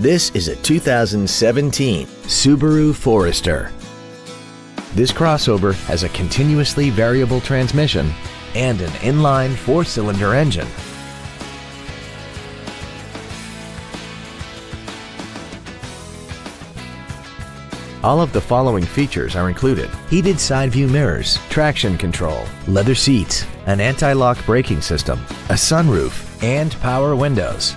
This is a 2017 Subaru Forester. This crossover has a continuously variable transmission and an inline four-cylinder engine. All of the following features are included. Heated side view mirrors, traction control, leather seats, an anti-lock braking system, a sunroof, and power windows.